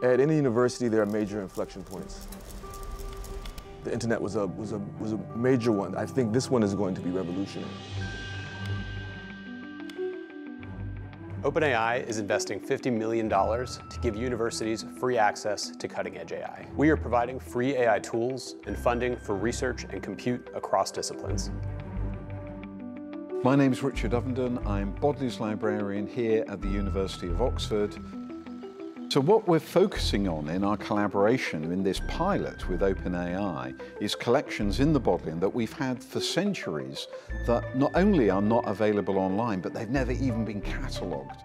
At any university, there are major inflection points. The internet was a, was, a, was a major one. I think this one is going to be revolutionary. OpenAI is investing $50 million to give universities free access to cutting-edge AI. We are providing free AI tools and funding for research and compute across disciplines. My name is Richard Ovenden. I'm Bodley's librarian here at the University of Oxford. So what we're focusing on in our collaboration in this pilot with OpenAI is collections in the Bodleian that we've had for centuries that not only are not available online, but they've never even been catalogued.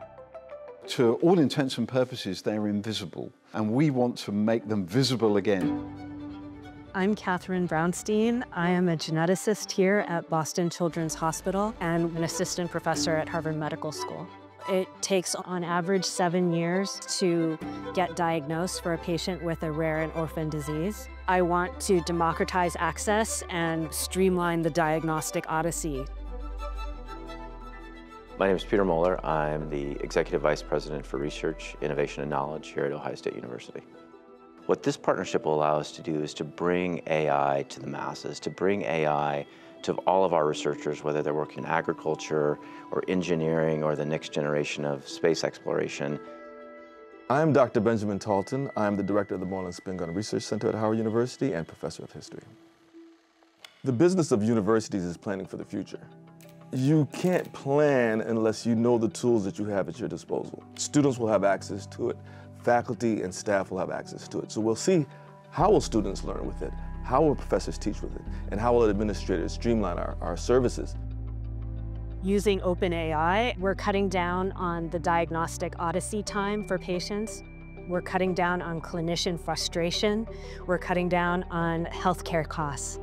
To all intents and purposes, they're invisible, and we want to make them visible again. I'm Catherine Brownstein. I am a geneticist here at Boston Children's Hospital and an assistant professor at Harvard Medical School. It takes on average seven years to get diagnosed for a patient with a rare and orphan disease. I want to democratize access and streamline the diagnostic odyssey. My name is Peter Mohler. I'm the Executive Vice President for Research, Innovation, and Knowledge here at Ohio State University. What this partnership will allow us to do is to bring AI to the masses, to bring AI to all of our researchers, whether they're working in agriculture or engineering or the next generation of space exploration. I'm Dr. Benjamin Talton. I'm the director of the Moorland-Spingarn Research Center at Howard University and professor of history. The business of universities is planning for the future. You can't plan unless you know the tools that you have at your disposal. Students will have access to it faculty and staff will have access to it. So we'll see how will students learn with it, how will professors teach with it, and how will administrators streamline our, our services. Using OpenAI, we're cutting down on the diagnostic odyssey time for patients. We're cutting down on clinician frustration. We're cutting down on healthcare costs.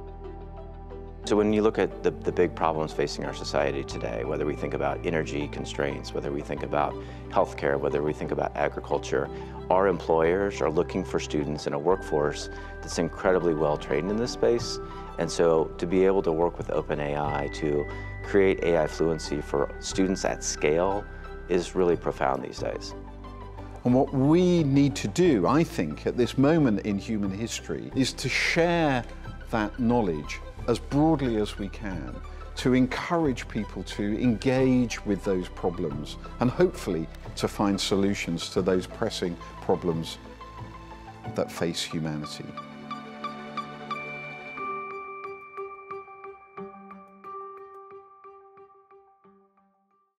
So when you look at the, the big problems facing our society today, whether we think about energy constraints, whether we think about healthcare, whether we think about agriculture, our employers are looking for students in a workforce that's incredibly well trained in this space. And so to be able to work with OpenAI to create AI fluency for students at scale is really profound these days. And what we need to do, I think, at this moment in human history, is to share that knowledge as broadly as we can to encourage people to engage with those problems and hopefully to find solutions to those pressing problems that face humanity.